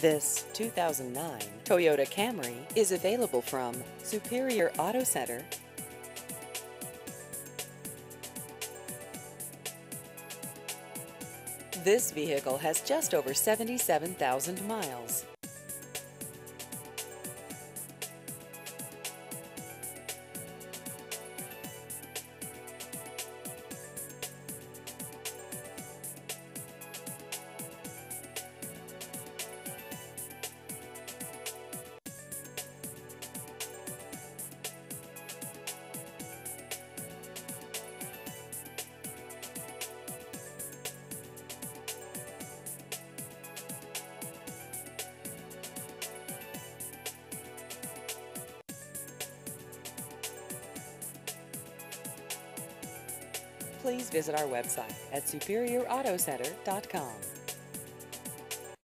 This 2009 Toyota Camry is available from Superior Auto Center. This vehicle has just over 77,000 miles. Please visit our website at superiorautocenter.com.